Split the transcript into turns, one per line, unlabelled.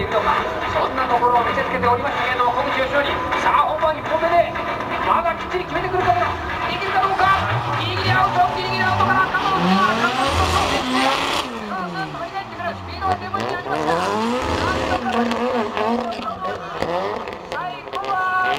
いるのかそんなところを見せつけておりましたけれども小口よしおにさあ本番1本目。でまだきっちり決めてくるかもだ握るかどうかギリギリアウトギリギリアウトから頭を打って頭を打って頭を打ってスピードが十分になりましたなんとか最後は